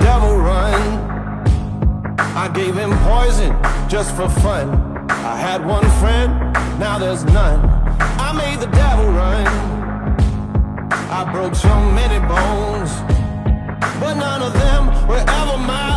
devil run. I gave him poison just for fun. I had one friend, now there's none. I made the devil run. I broke so many bones, but none of them were ever mine.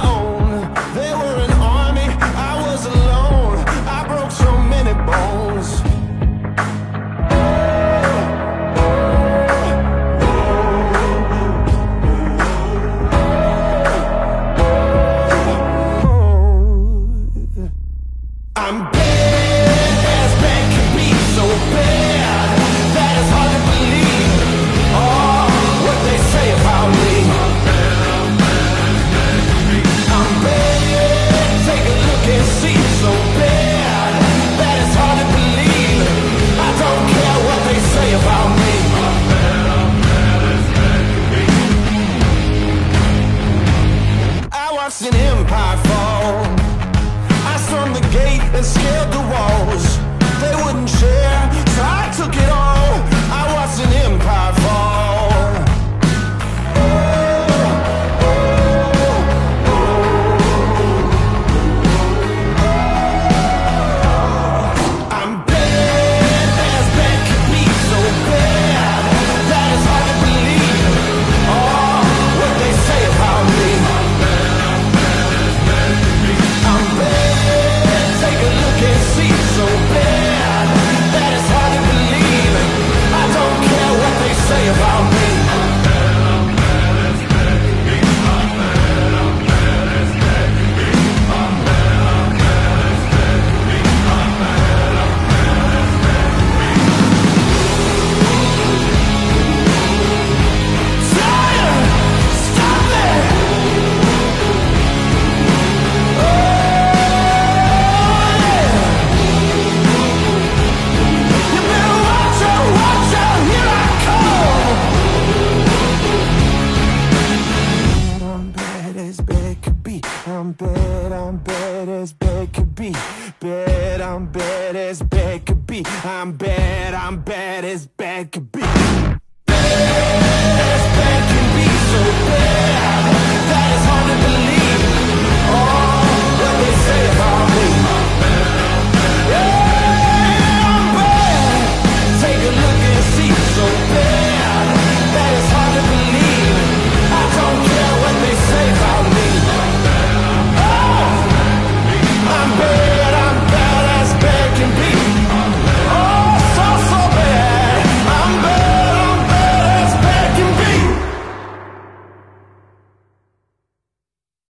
watched an empire fall. I stormed the gate and scaled the bad, I'm bad as bad could be. I'm bad, I'm bad as bad could be. Bad.